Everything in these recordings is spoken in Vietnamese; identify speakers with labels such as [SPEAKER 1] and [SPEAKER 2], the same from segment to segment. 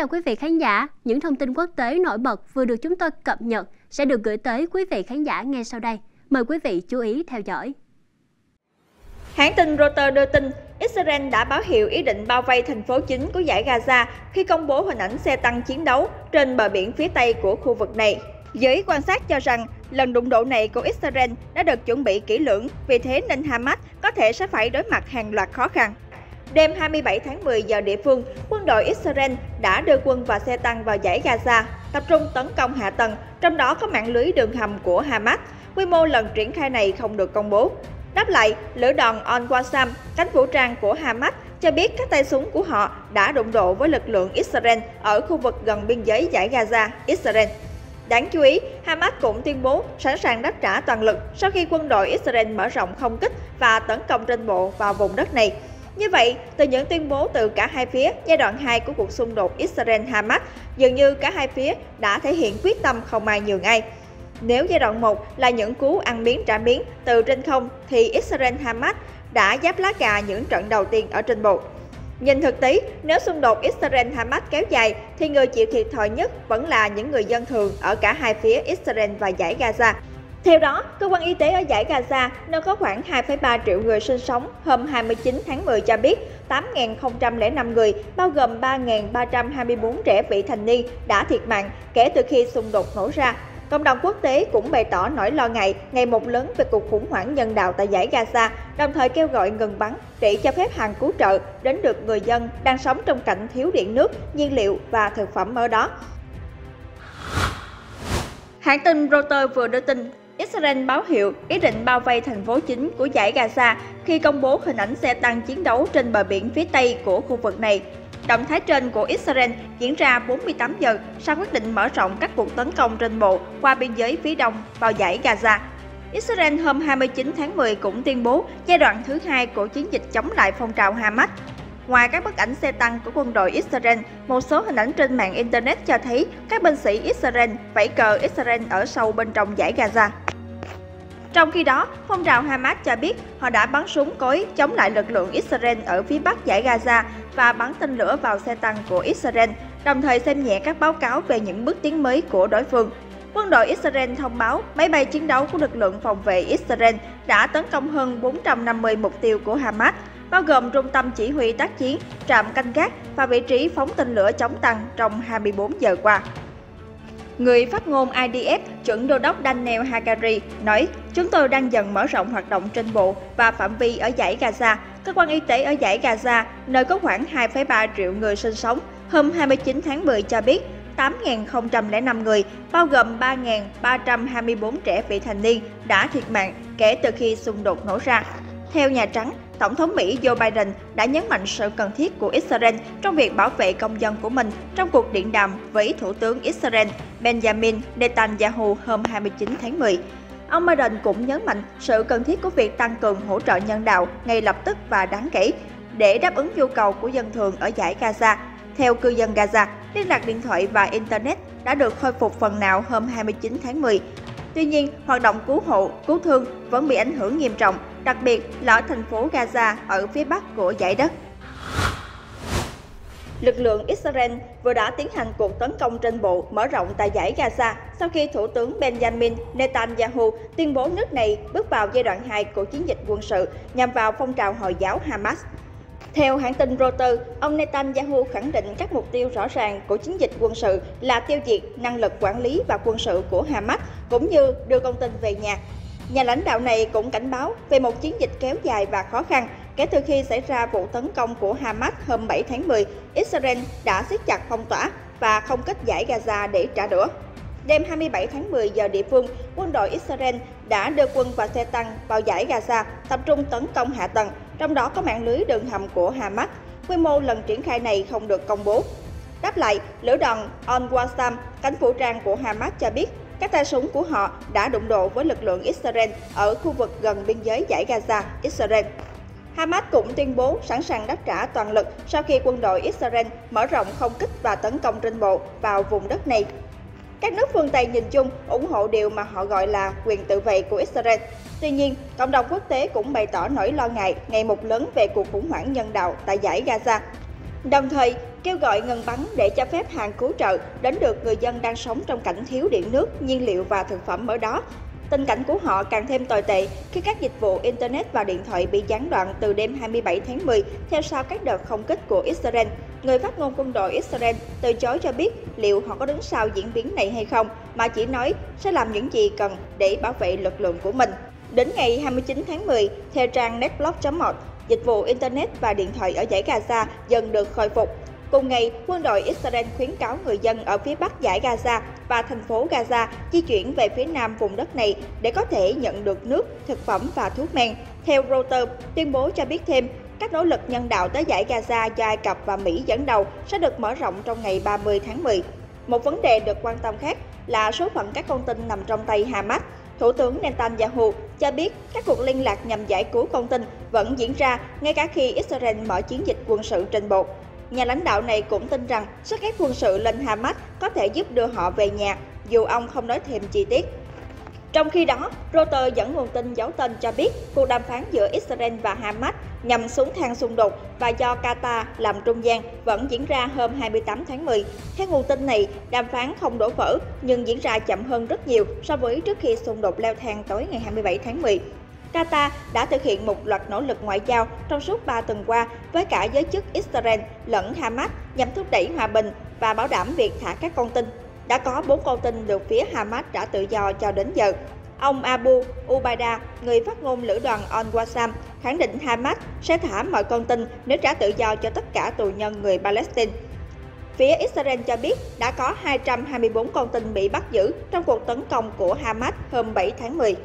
[SPEAKER 1] chào quý vị khán giả. Những thông tin quốc tế nổi bật vừa được chúng tôi cập nhật sẽ được gửi tới quý vị khán giả ngay sau đây. Mời quý vị chú ý theo dõi.
[SPEAKER 2] Hãng tin Reuters đưa tin Israel đã báo hiệu ý định bao vây thành phố chính của giải Gaza khi công bố hình ảnh xe tăng chiến đấu trên bờ biển phía tây của khu vực này. Giới quan sát cho rằng lần đụng độ này của Israel đã được chuẩn bị kỹ lưỡng, vì thế nên Hamas có thể sẽ phải đối mặt hàng loạt khó khăn. Đêm 27 tháng 10 giờ địa phương, quân đội Israel đã đưa quân và xe tăng vào giải Gaza, tập trung tấn công hạ tầng, trong đó có mạng lưới đường hầm của Hamas. Quy mô lần triển khai này không được công bố. Đáp lại, lữ đoàn Al-Qassam, cánh vũ trang của Hamas, cho biết các tay súng của họ đã đụng độ với lực lượng Israel ở khu vực gần biên giới giải Gaza, Israel. Đáng chú ý, Hamas cũng tuyên bố sẵn sàng đáp trả toàn lực sau khi quân đội Israel mở rộng không kích và tấn công trên bộ vào vùng đất này. Như vậy, từ những tuyên bố từ cả hai phía, giai đoạn 2 của cuộc xung đột Israel-Hamas, dường như cả hai phía đã thể hiện quyết tâm không ai nhường ai. Nếu giai đoạn 1 là những cú ăn miếng trả miếng từ trên không, thì Israel-Hamas đã giáp lá cà những trận đầu tiên ở trên bộ. Nhìn thực tế, nếu xung đột Israel-Hamas kéo dài, thì người chịu thiệt thòi nhất vẫn là những người dân thường ở cả hai phía Israel và giải Gaza. Theo đó, cơ quan y tế ở giải Gaza, nơi có khoảng 2,3 triệu người sinh sống, hôm 29 tháng 10 cho biết 8.005 người, bao gồm 3.324 trẻ vị thành niên đã thiệt mạng kể từ khi xung đột nổ ra. Cộng đồng quốc tế cũng bày tỏ nỗi lo ngại ngày một lớn về cuộc khủng hoảng nhân đạo tại giải Gaza, đồng thời kêu gọi ngừng bắn để cho phép hàng cứu trợ đến được người dân đang sống trong cảnh thiếu điện nước, nhiên liệu và thực phẩm ở đó. Hãng tin Reuters vừa đưa tin Israel báo hiệu ý định bao vây thành phố chính của giải Gaza khi công bố hình ảnh xe tăng chiến đấu trên bờ biển phía tây của khu vực này. Động thái trên của Israel diễn ra 48 giờ sau quyết định mở rộng các cuộc tấn công trên bộ qua biên giới phía đông vào giải Gaza. Israel hôm 29 tháng 10 cũng tuyên bố giai đoạn thứ hai của chiến dịch chống lại phong trào Hamas. Ngoài các bức ảnh xe tăng của quân đội Israel, một số hình ảnh trên mạng Internet cho thấy các binh sĩ Israel vẫy cờ Israel ở sâu bên trong giải Gaza. Trong khi đó, phong trào Hamas cho biết họ đã bắn súng cối chống lại lực lượng Israel ở phía bắc giải Gaza và bắn tên lửa vào xe tăng của Israel, đồng thời xem nhẹ các báo cáo về những bước tiến mới của đối phương. Quân đội Israel thông báo máy bay chiến đấu của lực lượng phòng vệ Israel đã tấn công hơn 450 mục tiêu của Hamas, bao gồm trung tâm chỉ huy tác chiến, trạm canh gác và vị trí phóng tên lửa chống tăng trong 24 giờ qua. Người phát ngôn IDF, chuẩn đô đốc Daniel Hagari, nói Chúng tôi đang dần mở rộng hoạt động trên bộ và phạm vi ở giải Gaza. Cơ quan y tế ở giải Gaza, nơi có khoảng 2,3 triệu người sinh sống, hôm 29 tháng 10 cho biết 8.005 người, bao gồm 3.324 trẻ vị thành niên đã thiệt mạng kể từ khi xung đột nổ ra. Theo Nhà Trắng, Tổng thống Mỹ Joe Biden đã nhấn mạnh sự cần thiết của Israel trong việc bảo vệ công dân của mình trong cuộc điện đàm với Thủ tướng Israel Benjamin Netanyahu hôm 29 tháng 10. Ông Biden cũng nhấn mạnh sự cần thiết của việc tăng cường hỗ trợ nhân đạo ngay lập tức và đáng kể để đáp ứng nhu cầu của dân thường ở giải Gaza. Theo cư dân Gaza, liên lạc điện thoại và Internet đã được khôi phục phần nào hôm 29 tháng 10. Tuy nhiên, hoạt động cứu hộ, cứu thương vẫn bị ảnh hưởng nghiêm trọng đặc biệt là ở thành phố Gaza ở phía bắc của giải đất. Lực lượng Israel vừa đã tiến hành cuộc tấn công trên bộ mở rộng tại giải Gaza sau khi Thủ tướng Benjamin Netanyahu tuyên bố nước này bước vào giai đoạn 2 của chiến dịch quân sự nhằm vào phong trào Hồi giáo Hamas. Theo hãng tin Reuters, ông Netanyahu khẳng định các mục tiêu rõ ràng của chiến dịch quân sự là tiêu diệt năng lực quản lý và quân sự của Hamas, cũng như đưa con tin về nhà Nhà lãnh đạo này cũng cảnh báo về một chiến dịch kéo dài và khó khăn kể từ khi xảy ra vụ tấn công của Hamas hôm 7 tháng 10. Israel đã siết chặt phong tỏa và không kích giải Gaza để trả đũa. Đêm 27 tháng 10 giờ địa phương, quân đội Israel đã đưa quân và xe tăng vào giải Gaza, tập trung tấn công hạ tầng, trong đó có mạng lưới đường hầm của Hamas. Quy mô lần triển khai này không được công bố. Đáp lại, lữ đoàn Al-Qassam, cánh vũ trang của Hamas cho biết các tay súng của họ đã đụng độ với lực lượng Israel ở khu vực gần biên giới giải Gaza, Israel. Hamas cũng tuyên bố sẵn sàng đáp trả toàn lực sau khi quân đội Israel mở rộng không kích và tấn công trên bộ vào vùng đất này. Các nước phương Tây nhìn chung ủng hộ điều mà họ gọi là quyền tự vệ của Israel. Tuy nhiên, cộng đồng quốc tế cũng bày tỏ nỗi lo ngại ngày một lớn về cuộc khủng hoảng nhân đạo tại giải Gaza. Đồng thời, kêu gọi ngừng bắn để cho phép hàng cứu trợ đến được người dân đang sống trong cảnh thiếu điện nước, nhiên liệu và thực phẩm ở đó. Tình cảnh của họ càng thêm tồi tệ khi các dịch vụ Internet và điện thoại bị gián đoạn từ đêm 27 tháng 10 theo sau các đợt không kích của Israel. Người phát ngôn quân đội Israel từ chối cho biết liệu họ có đứng sau diễn biến này hay không, mà chỉ nói sẽ làm những gì cần để bảo vệ lực lượng của mình. Đến ngày 29 tháng 10, theo trang netblog.org, dịch vụ Internet và điện thoại ở giải Gaza dần được khôi phục. Cùng ngày, quân đội Israel khuyến cáo người dân ở phía bắc giải Gaza và thành phố Gaza di chuyển về phía nam vùng đất này để có thể nhận được nước, thực phẩm và thuốc men. Theo Reuters, tuyên bố cho biết thêm, các nỗ lực nhân đạo tới giải Gaza do Ai Cập và Mỹ dẫn đầu sẽ được mở rộng trong ngày 30 tháng 10. Một vấn đề được quan tâm khác là số phận các con tin nằm trong tay Hamas. Thủ tướng Netanyahu cho biết các cuộc liên lạc nhằm giải cứu con tin vẫn diễn ra ngay cả khi Israel mở chiến dịch quân sự trên bộ. Nhà lãnh đạo này cũng tin rằng sức ép quân sự lên Hamas có thể giúp đưa họ về nhà, dù ông không nói thêm chi tiết. Trong khi đó, Reuters dẫn nguồn tin giấu tên cho biết cuộc đàm phán giữa Israel và Hamas nhằm xuống thang xung đột và do Qatar làm trung gian vẫn diễn ra hôm 28 tháng 10. Theo nguồn tin này, đàm phán không đổ vỡ nhưng diễn ra chậm hơn rất nhiều so với trước khi xung đột leo thang tối ngày 27 tháng 10. Qatar đã thực hiện một loạt nỗ lực ngoại giao trong suốt 3 tuần qua với cả giới chức Israel lẫn Hamas nhằm thúc đẩy hòa bình và bảo đảm việc thả các con tin. Đã có bốn con tin được phía Hamas trả tự do cho đến giờ. Ông Abu Ubaida, người phát ngôn lữ đoàn Al-Qassam, khẳng định Hamas sẽ thả mọi con tin nếu trả tự do cho tất cả tù nhân người Palestine. Phía Israel cho biết đã có 224 con tin bị bắt giữ trong cuộc tấn công của Hamas hôm 7 tháng 10.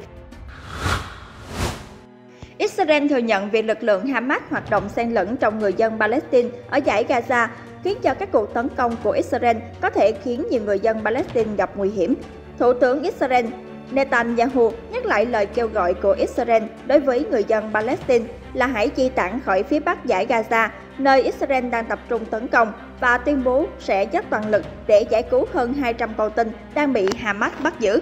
[SPEAKER 2] Israel thừa nhận việc lực lượng Hamas hoạt động xen lẫn trong người dân Palestine ở giải Gaza khiến cho các cuộc tấn công của Israel có thể khiến nhiều người dân Palestine gặp nguy hiểm. Thủ tướng Israel Netanyahu nhắc lại lời kêu gọi của Israel đối với người dân Palestine là hãy di tản khỏi phía bắc giải Gaza, nơi Israel đang tập trung tấn công, và tuyên bố sẽ dốc toàn lực để giải cứu hơn 200 con tin đang bị Hamas bắt giữ.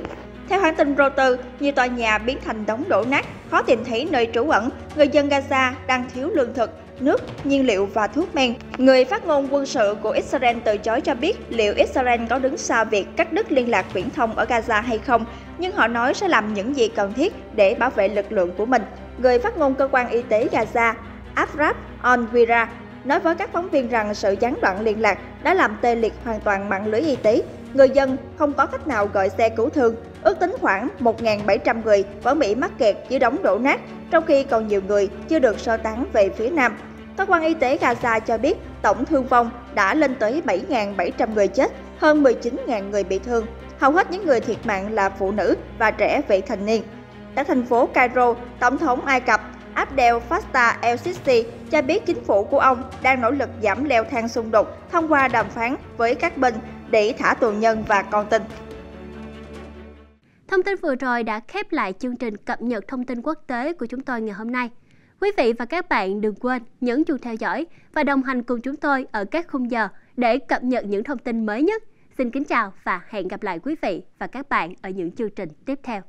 [SPEAKER 2] Theo hãng tin Reuters, nhiều tòa nhà biến thành đống đổ nát, khó tìm thấy nơi trú ẩn. Người dân Gaza đang thiếu lương thực, nước, nhiên liệu và thuốc men. Người phát ngôn quân sự của Israel từ chối cho biết liệu Israel có đứng sau việc cắt đứt liên lạc viễn thông ở Gaza hay không, nhưng họ nói sẽ làm những gì cần thiết để bảo vệ lực lượng của mình. Người phát ngôn cơ quan y tế Gaza, Afrab Onwira, nói với các phóng viên rằng sự gián đoạn liên lạc đã làm tê liệt hoàn toàn mạng lưới y tế. Người dân không có cách nào gọi xe cứu thương. Ước tính khoảng 1.700 người ở Mỹ mắc kẹt dưới đống đổ nát, trong khi còn nhiều người chưa được sơ tán về phía Nam. Cơ quan y tế Gaza cho biết tổng thương vong đã lên tới 7.700 người chết, hơn 19.000 người bị thương. Hầu hết những người thiệt mạng là phụ nữ và trẻ vị thành niên. Tại thành phố Cairo, Tổng thống Ai Cập Abdel Fattah el-Sisi cho biết chính phủ của ông đang nỗ lực giảm leo thang xung đột thông qua đàm phán với các bên để thả tù nhân và con tin.
[SPEAKER 1] Thông tin vừa rồi đã khép lại chương trình cập nhật thông tin quốc tế của chúng tôi ngày hôm nay. Quý vị và các bạn đừng quên nhấn chuông theo dõi và đồng hành cùng chúng tôi ở các khung giờ để cập nhật những thông tin mới nhất. Xin kính chào và hẹn gặp lại quý vị và các bạn ở những chương trình tiếp theo.